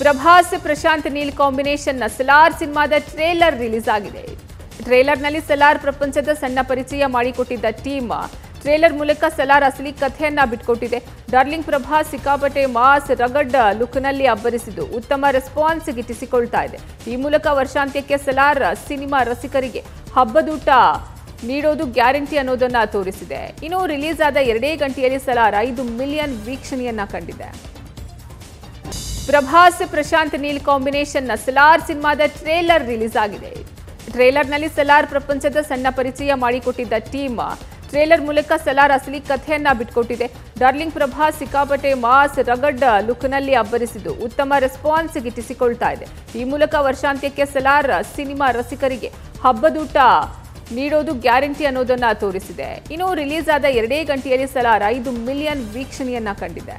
ಪ್ರಭಾಸ್, ಪ್ರಶಾಂತ್, ನೀಲ್ ಕಾಂಬಿನೇಷನ್ನ ಸಲಾರ್ ಸಿನಿಮಾದ trailer release ಆಗಿದೆ ಟ್ರೇಲರ್ನಲ್ಲಿ ಸಲಾರ್ ಪ್ರಪಂಚದ ಸಣ್ಣ ಪರಿಚಯ ಮಾಡಿಕೊಟ್ಟಿದ್ದ ಟೀಮ್, ಟ್ರೇಲರ್ ಮೂಲಕ ಸಲಾರ್ ಅಸಲಿ ಕಥೆಯನ್ನ ಬಿಟ್ಕೊಟ್ಟಿದೆ. ಡಾರ್ಲಿಂಗ್ ಪ್ರಭಾಸ್, ಸಿಕ್ಕಾಪಟ್ಟೆ ಮಾಸ್, ರಗಡ್ ಲುಕ್ನಲ್ಲಿ ಅಬ್ಬರಿಸಿದ್ದು ಉತ್ತಮ ರೆಸ್ಪಾನ್ಸ್ ಗಿಟ್ಟಿಸಿಕೊಳ್ತಾ ಇದೆ. ಈ ಮೂಲಕ ವರ್ಷಾಂತ್ಯಕ್ಕೆ ಸಲಾರ್ ಸಿನಿಮಾ ರಸಿಕರಿಗೆ ಹಬ್ಬದೂಟ ನೀಡೋದು ಗ್ಯಾರಂಟಿ ಅನ್ನೋದನ್ನ ತೋರಿಸಿದೆ. ಇನ್ನು ರಿಲೀಸ್ ಆದ ಎರಡೇ ಗಂಟೆಯಲ್ಲಿ ಸಲಾರ್ ಐದು ಮಿಲಿಯನ್ ವೀಕ್ಷಣೆಯನ್ನ ಕಂಡಿದೆ. ಪ್ರಭಾಸ್, ಪ್ರಶಾಂತ್, ನೀಲ್ ಕಾಂಬಿನೇಷನ್ನ ಸಲಾರ್ ಸಿನಿಮಾದ ಟ್ರೇಲರ್ ರಿಲೀಸ್ ಆಗಿದೆ ಟ್ರೇಲರ್ನಲ್ಲಿ ಸಲಾರ್ ಪ್ರಪಂಚದ ಸಣ್ಣ ಪರಿಚಯ ಮಾಡಿಕೊಟ್ಟಿದ್ದ ಟೀಮ್, ಟ್ರೇಲರ್ ಮೂಲಕ ಸಲಾರ್ ಅಸಲಿ ಕಥೆಯನ್ನ ಬಿಟ್ಕೊಟ್ಟಿದೆ. ಡಾರ್ಲಿಂಗ್ ಪ್ರಭಾಸ್, ಸಿಕ್ಕಾಪಟ್ಟೆ ಮಾಸ್, ರಗಡ್ ಲುಕ್ನಲ್ಲಿ ಅಬ್ಬರಿಸಿದ್ದು ಉತ್ತಮ ರೆಸ್ಪಾನ್ಸ್ ಗಿಟ್ಟಿಸಿಕೊಳ್ತಾ ಇದೆ. ಈ ಮೂಲಕ ವರ್ಷಾಂತ್ಯಕ್ಕೆ ಸಲಾರ್ ಸಿನಿಮಾ ರಸಿಕರಿಗೆ ಹಬ್ಬದೂಟ ನೀಡೋದು ಗ್ಯಾರಂಟಿ ಅನ್ನೋದನ್ನ ತೋರಿಸಿದೆ. ಇನ್ನು ರಿಲೀಸ್ ಆದ ಎರಡೇ ಗಂಟೆಯಲ್ಲಿ ಸಲಾರ್ ಐದು ಮಿಲಿಯನ್ ವೀಕ್ಷಣೆಯನ್ನ ಕಂಡಿದೆ.